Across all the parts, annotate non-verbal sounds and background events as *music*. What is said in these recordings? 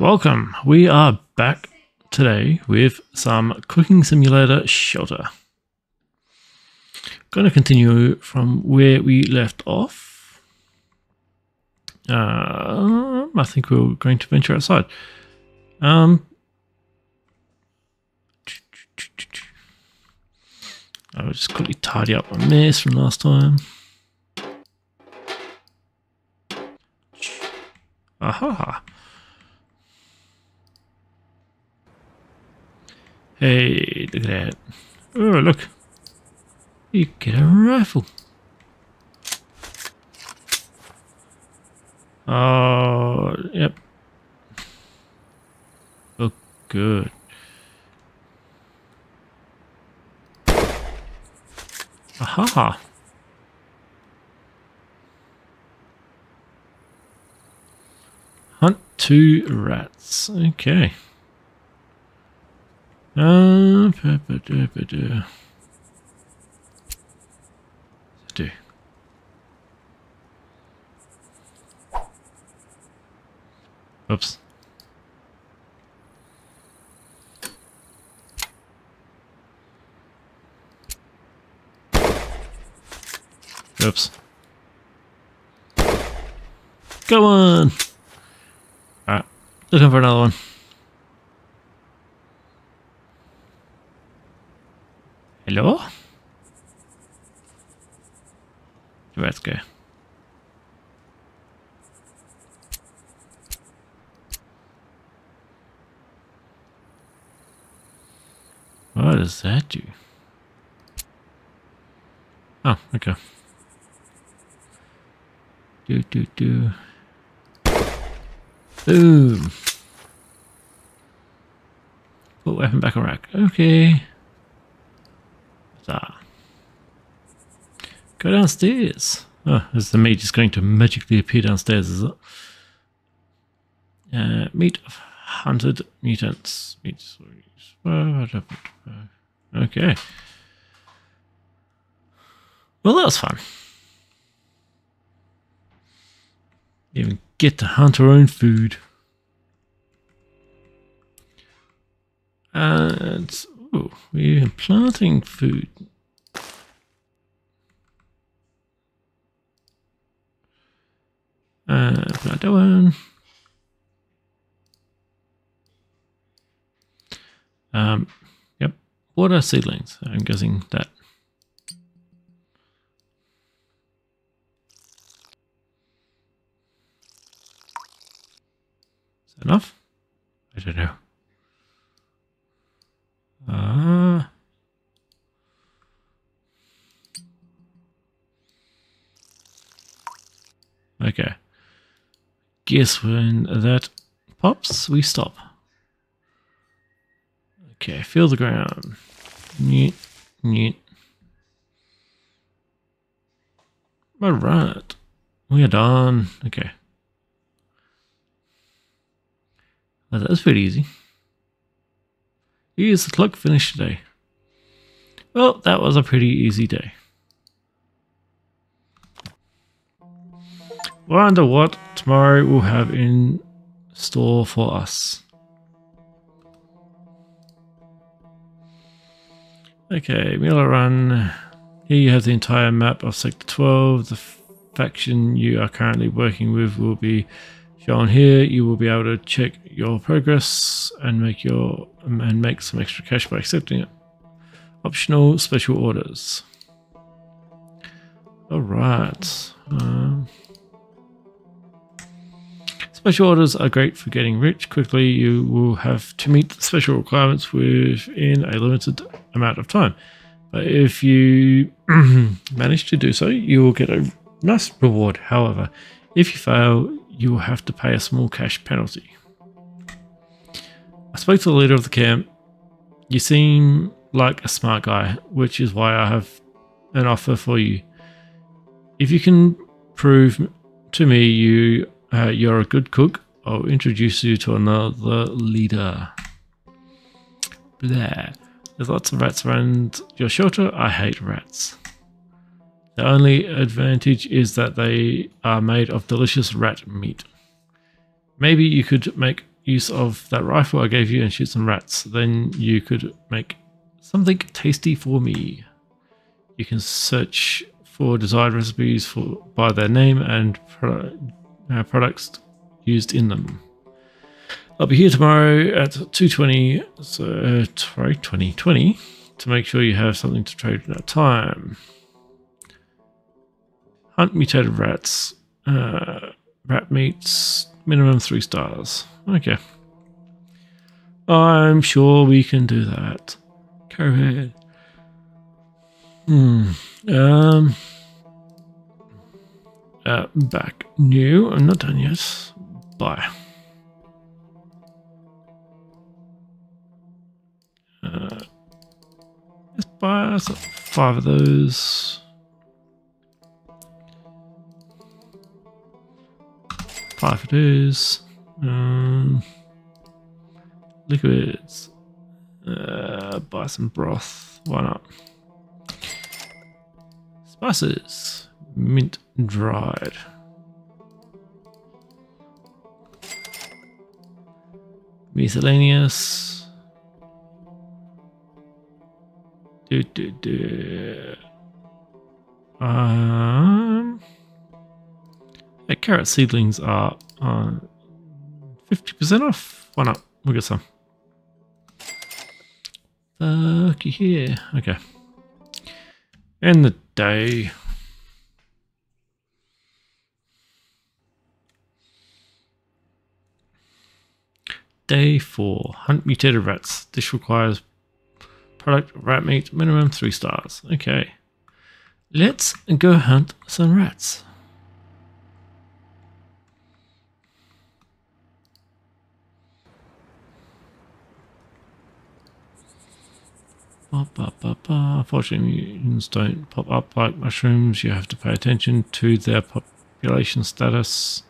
Welcome. We are back today with some Cooking Simulator Shelter. Going to continue from where we left off. Uh, I think we're going to venture outside. Um, I will just quickly tidy up my mess from last time. Aha. Hey, look at that. Oh, look. You get a rifle. Oh, yep. Oh, good. Aha. Hunt two rats. Okay. Uh, do. Oops. Oops. Go on. Alright. Looking for another one. Hello? Let's go. What does that do? Oh, okay. Do, do, do. Boom. Put weapon back on rack. Okay. Ah. Go downstairs. Oh, is the meat just going to magically appear downstairs, is it? Uh, meat of hunted mutants. Meat Okay. Well, that was fun. Even get to hunt our own food. And ooh, we're planting food. Uh, plant that one. Um, yep. Water seedlings. I'm guessing that. Is that enough? I don't know. Okay. Guess when that pops, we stop. Okay, feel the ground. Neat, neat. All right, we are done. Okay. Well, that was pretty easy. Here's the clock finished today. Well, that was a pretty easy day. Wonder what tomorrow will have in store for us. Okay, Miller Run. Here you have the entire map of Sector 12. The faction you are currently working with will be shown here. You will be able to check your progress and make your and make some extra cash by accepting it. Optional special orders. All right. Um, Special orders are great for getting rich quickly. You will have to meet the special requirements within a limited amount of time. But if you *clears throat* manage to do so, you will get a nice reward. However, if you fail, you will have to pay a small cash penalty. I spoke to the leader of the camp. You seem like a smart guy, which is why I have an offer for you. If you can prove to me you uh, you're a good cook. I'll introduce you to another leader. There. There's lots of rats around your shelter. I hate rats. The only advantage is that they are made of delicious rat meat. Maybe you could make use of that rifle I gave you and shoot some rats, then you could make something tasty for me. You can search for desired recipes for by their name and uh, products used in them. I'll be here tomorrow at 2.20, so, uh, sorry, 2020, to make sure you have something to trade in that time. Hunt mutated rats. Uh, rat meats, minimum three stars. Okay. I'm sure we can do that. Go ahead. Hmm. Um. Uh, back. New. I'm not done yet. Bye. Uh, let's buy five of those. Five it is. Um, liquids. Uh, buy some broth. Why not? Spices. Mint dried. Miscellaneous. Do, do, do. Um, the carrot seedlings are uh, 50% off. Why not? We'll get some. Fuck you here. Okay. End the day. Day 4. Hunt mutated rats. This requires product rat meat, minimum 3 stars. Okay. Let's go hunt some rats. Unfortunately, mutants don't pop up like mushrooms. You have to pay attention to their population status.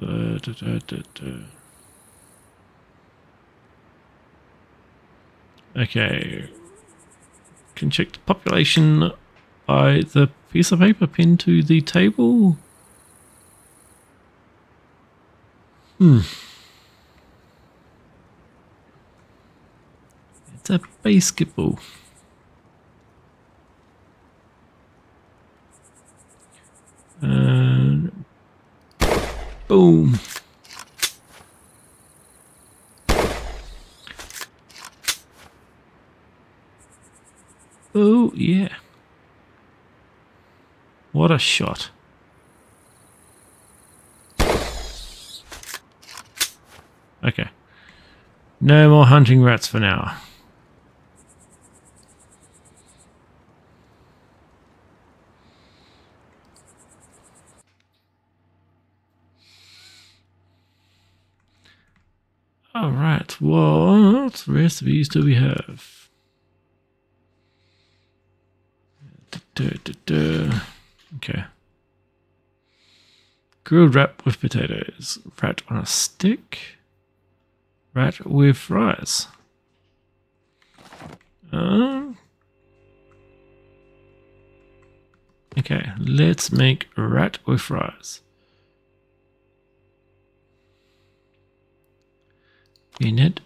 Uh, da, da, da, okay. Can check the population by the piece of paper pinned to the table. Hmm. It's a basketball. And boom. Oh, yeah. What a shot. Okay. No more hunting rats for now. Alright, what recipes do we have? Okay. Grilled rat with potatoes. Rat on a stick. Rat with fries. Um, okay, let's make rat with fries. in it.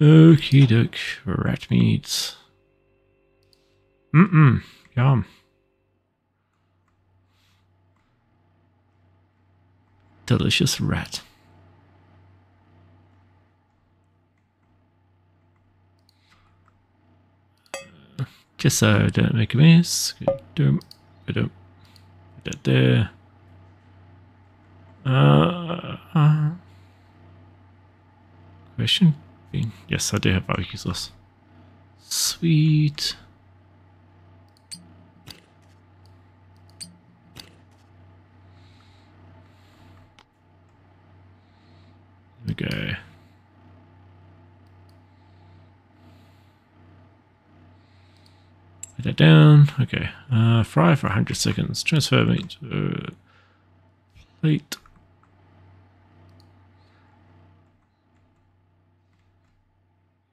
Okie doke, rat meats. Mm-mm, yum. Delicious rat. Just so I don't make a mess. Don't, that there. Uh, uh question? Yes, I do have barbecue sauce. Sweet. There we go. Put that down. Okay. Uh, fry for 100 seconds. Transfer meat to plate.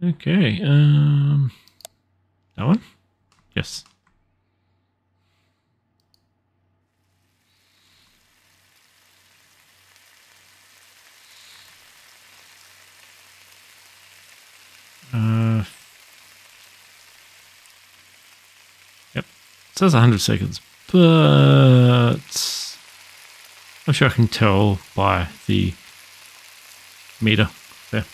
Okay, um, that one? Yes. Says 100 seconds, but I'm sure I can tell by the meter there.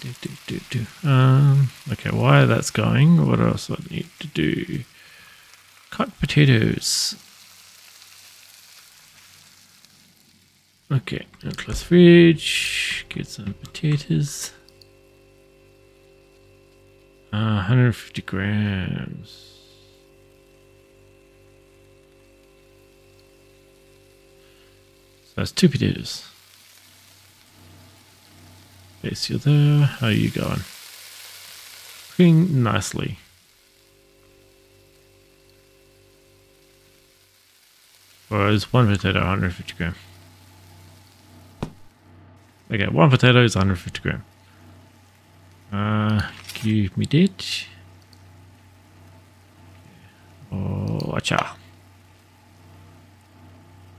Do, do, do, do. Um, okay, while that's going, what else do I need to do? Cut potatoes. Okay, close fridge, get some potatoes. Uh, 150 grams. So that's two potatoes. Okay, you're there. How are you going? Cooking nicely. Whereas one potato, 150 gram. Okay, one potato is 150 gram. That. Oh, watch out.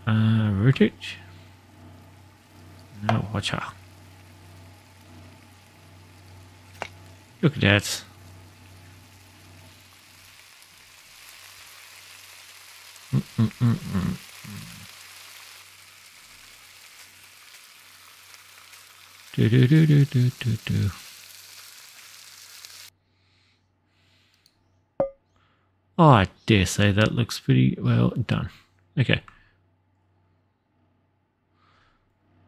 Uh, rotate. No, watch out. Look at that. -mm -mm, mm. Do do do do do do do. Oh, I dare say that looks pretty well done. Okay.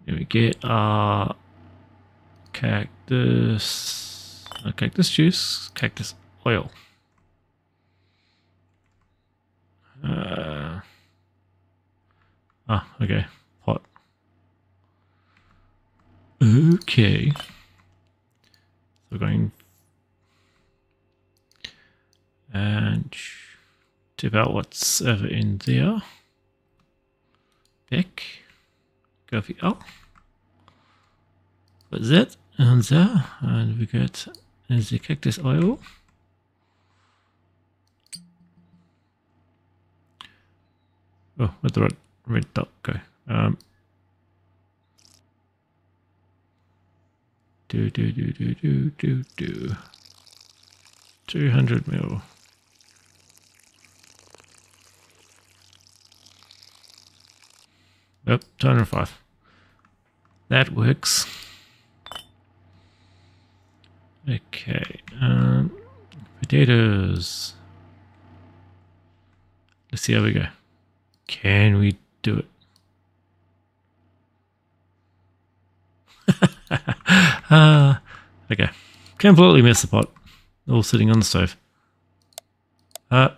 Here we get our cactus, cactus juice, cactus oil. Uh, ah, okay. Pot. Okay. So going and out what's ever in there. Back. Go for out. Put that and there. And we get the cactus oil. Oh, where'd the red, red dot go? Um, Do, do, do, do, do, do, do. 200 mil. Yep, 205. That works. Okay, um, potatoes. Let's see how we go. Can we do it? *laughs* uh, okay. Completely missed the pot. All sitting on the stove. Uh,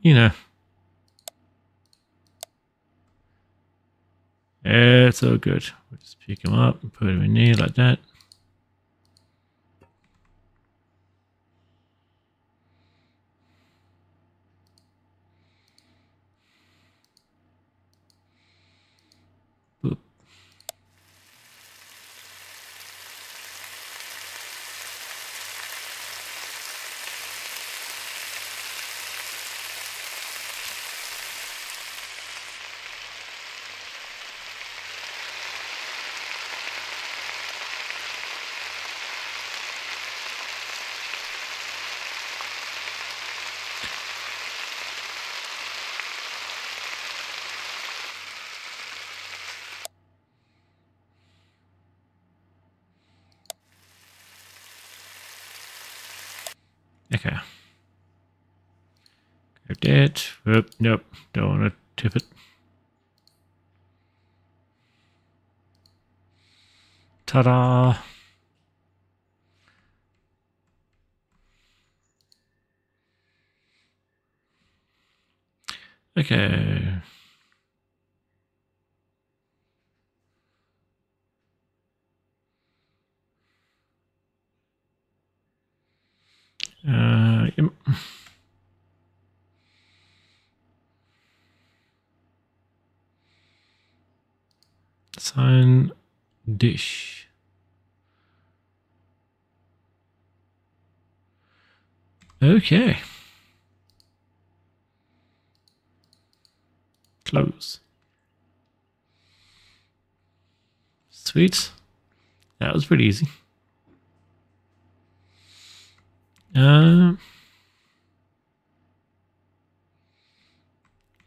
you know. It's all good. We'll just pick them up and put them in there like that. Okay. Grab that. Oop, nope, don't want to tip it. Ta-da! Okay. Uh, yep. Sign dish. Okay. Close. Sweet. That was pretty easy. Uh,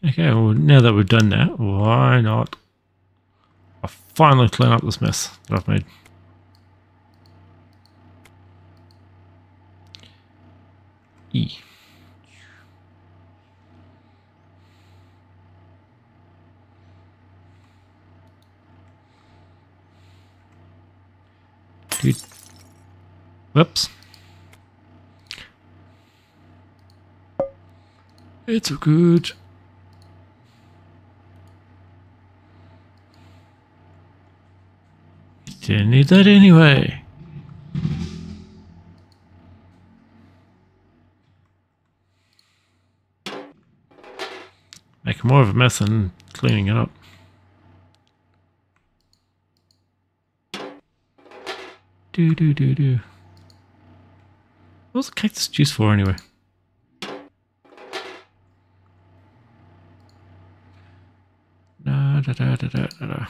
okay, well, now that we've done that, why not I finally clean up this mess that I've made. E. Dude. Whoops. It's good. Didn't need that anyway. Make more of a mess than cleaning it up. Do do do do. What was the cactus juice for anyway? Da da da da da da.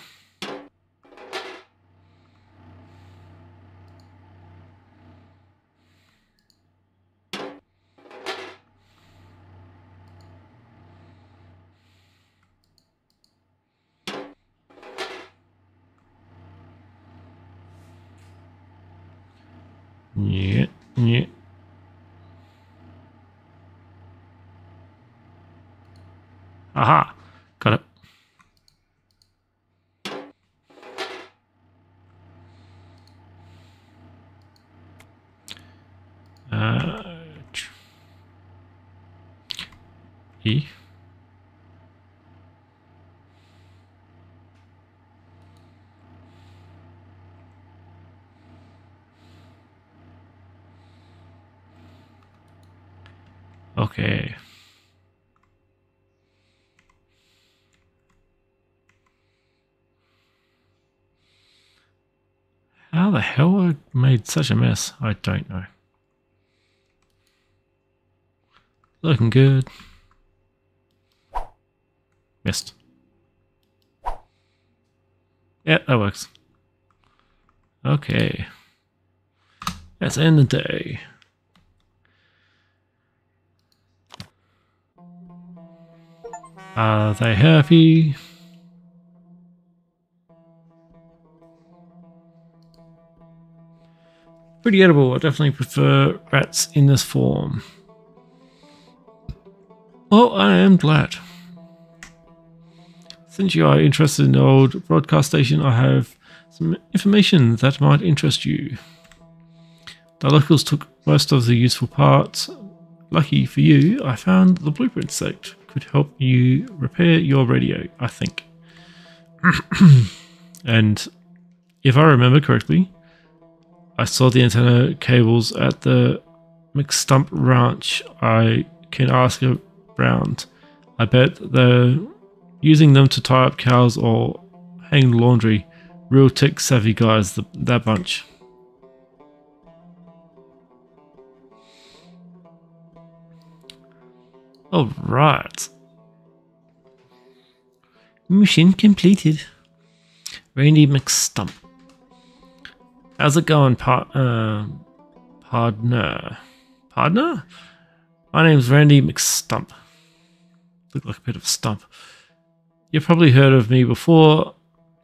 Yeah. Aha, got it. Uh, E. Okay. How the hell I made such a mess? I don't know. Looking good. Missed. Yeah, that works. Okay. Let's end the day. Are they happy? Pretty edible. I definitely prefer rats in this form. Well, I am glad. Since you are interested in the old broadcast station, I have some information that might interest you. The locals took most of the useful parts. Lucky for you, I found the blueprint sect could help you repair your radio, I think. *clears throat* and if I remember correctly, I saw the antenna cables at the McStump Ranch. I can ask around. I bet they're using them to tie up cows or hang laundry. Real tech savvy guys, the, that bunch. All right. Mission completed. Randy McStump. How's it going, part, uh, partner? Partner? My name's Randy McStump. Look like a bit of a stump. You've probably heard of me before.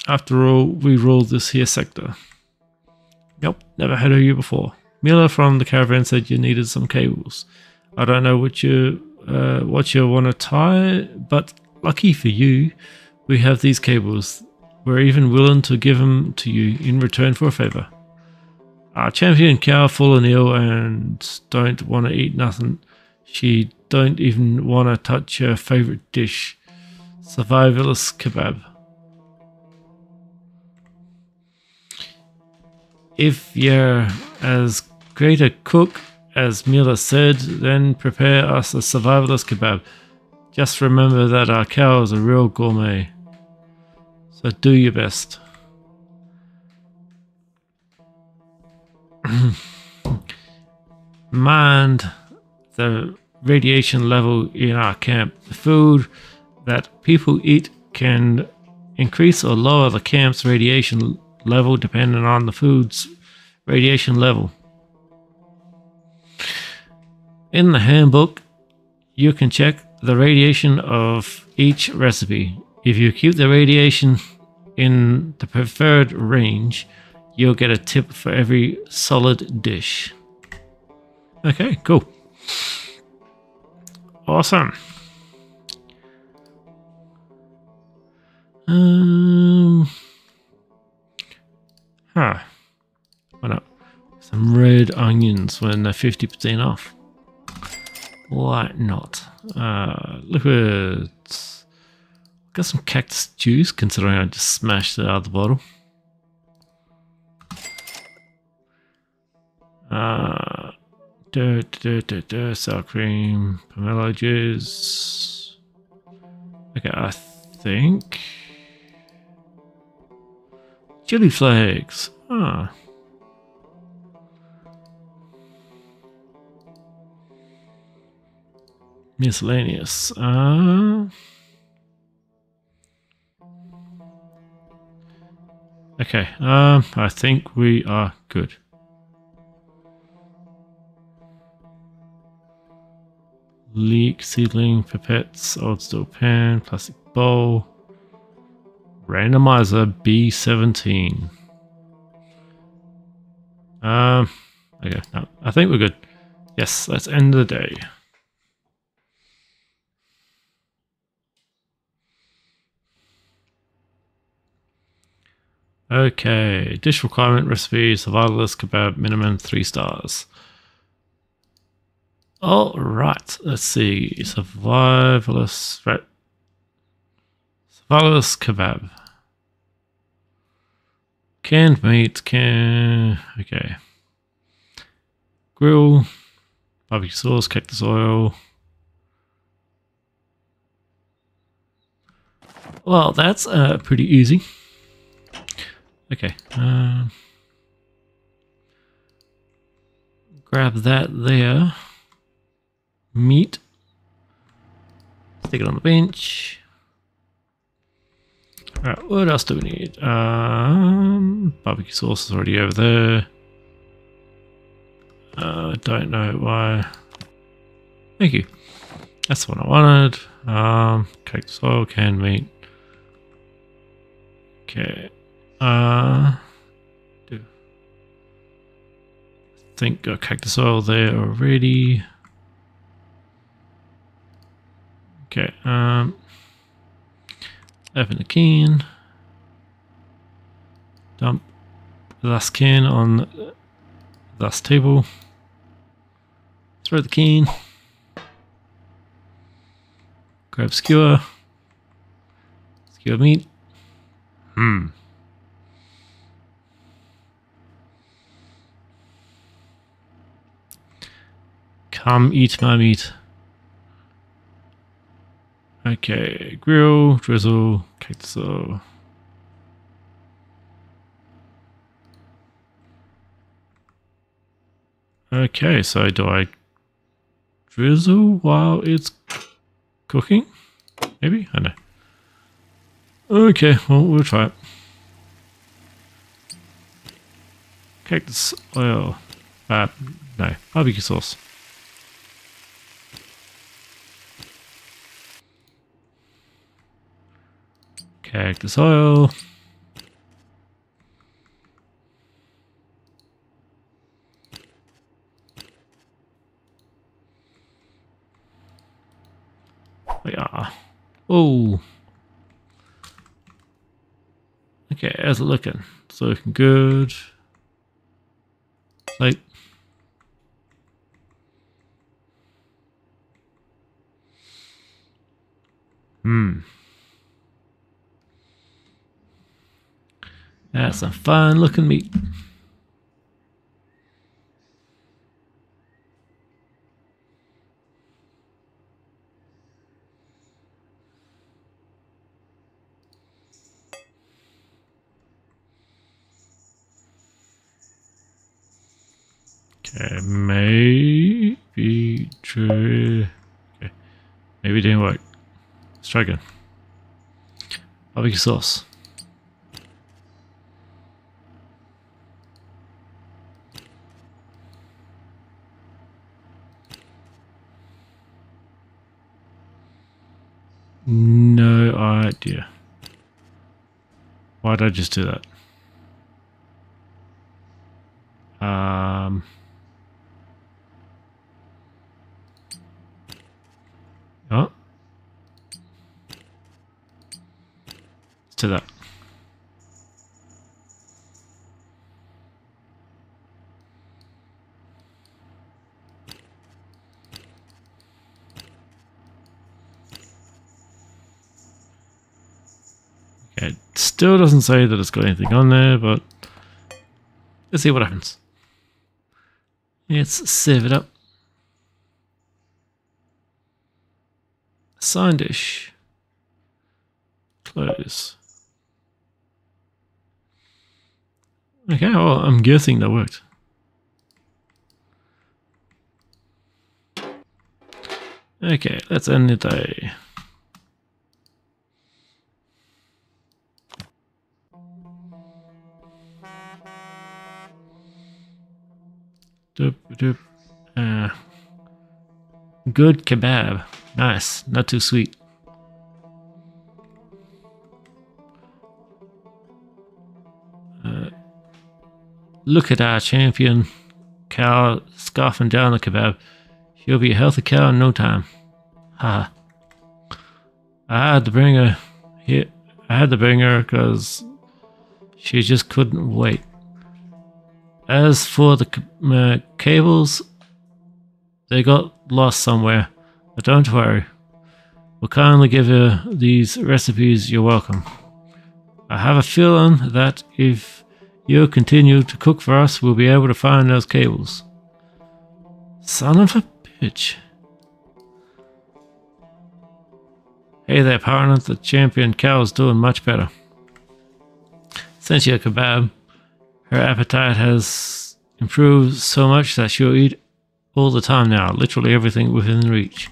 After all, we rule this here sector. Nope, never heard of you before. Miller from the caravan said you needed some cables. I don't know what you uh, what you want to tie, but lucky for you, we have these cables. We're even willing to give them to you in return for a favor. Our champion cow fallen ill and don't want to eat nothing. She don't even want to touch her favorite dish, survivalist kebab. If you're as great a cook as Mila said, then prepare us a survivalist kebab. Just remember that our cow is a real gourmet. So do your best. *clears throat* Mind the radiation level in our camp. The food that people eat can increase or lower the camp's radiation level depending on the food's radiation level. In the handbook, you can check the radiation of each recipe. If you keep the radiation in the preferred range, you'll get a tip for every solid dish. Okay, cool. Awesome. Um, huh. Why not? Some red onions when they're 50% off. Why not? Uh, liquids. Got some cactus juice, considering I just smashed it out of the bottle. Uh, dirt, dirt, dirt, dirt, sour cream, pomelo juice. Okay, I think. Chili flakes. Ah. Miscellaneous. Uh, okay, um, I think we are good. Leek, seedling, pipettes, old steel pan, plastic bowl, randomizer B17. Um, okay, no, I think we're good. Yes, let's end the day. Okay, dish requirement recipe, survivalist kebab, minimum three stars. All right, let's see, survivalist. Survivalist kebab. Canned meat, can, okay. Grill, barbecue sauce, cactus oil. Well, that's uh, pretty easy. Okay. Um, grab that there. Meat. Stick it on the bench. Alright, what else do we need? Um, barbecue sauce is already over there. I uh, don't know why. Thank you. That's what I wanted. Um, cake oil, canned meat. Okay. Uh, do think got cactus oil there already. Okay, um, open the can, dump the last can on the last table, throw the can, grab skewer, skewer meat. Hmm. Come eat my meat. Okay, grill, drizzle, cactus. Okay, so do I drizzle while it's cooking? Maybe? I know. Okay, well, we'll try it. Cactus oil. Uh, no, barbecue sauce. Cactus oil. Yeah. Oh. Okay, how's it looking? It's looking good. Like. Hmm. That's a fine looking meat. Okay, maybe true. Okay, maybe it didn't work. Let's try again. Barbecue sauce. No idea. Why did I just do that? Um, oh. Do that. Okay, it still doesn't say that it's got anything on there, but let's see what happens. Let's save it up. Sign dish. Close. Okay, well, I'm guessing that worked. Okay, let's end the day. Uh, good kebab. Nice. Not too sweet. Uh, look at our champion cow scarfing down the kebab. She'll be a healthy cow in no time. Ha. I had to bring her here. I had to bring her because she just couldn't wait. As for the uh, cables, they got lost somewhere, but don't worry. We'll kindly give you these recipes you're welcome. I have a feeling that if you continue to cook for us, we'll be able to find those cables. Son of a bitch. Hey there, partner. The champion cow is doing much better. Sent you a kebab. Her appetite has improved so much that she'll eat all the time now, literally everything within reach.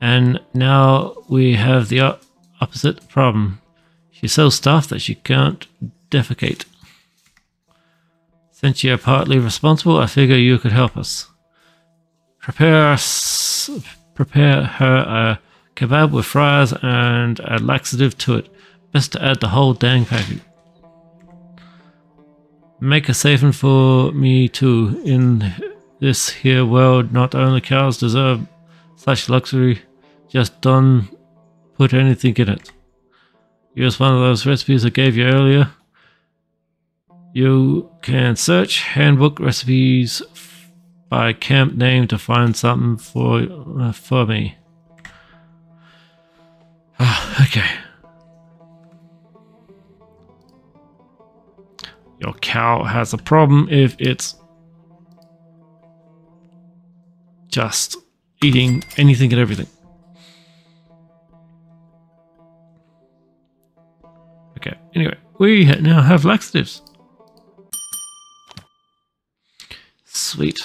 And now we have the opposite problem. She's so stuffed that she can't defecate. Since you're partly responsible, I figure you could help us. Prepare us, prepare her a kebab with fries and a laxative to it. Best to add the whole dang packet. Make a saving for me too. In this here world, not only cows deserve such luxury, just don't put anything in it. Use one of those recipes I gave you earlier. You can search handbook recipes by camp name to find something for uh, for me. Ah, okay. Your cow has a problem if it's just eating anything and everything. Okay, anyway, we now have laxatives. Sweet.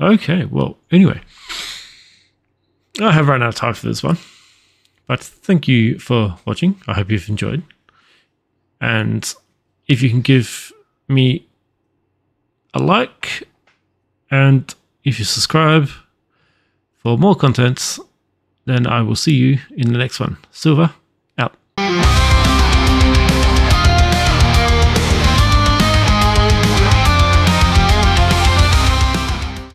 Okay, well, anyway. I have run out of time for this one. But thank you for watching. I hope you've enjoyed. And if you can give me a like and if you subscribe for more content, then I will see you in the next one. Silver.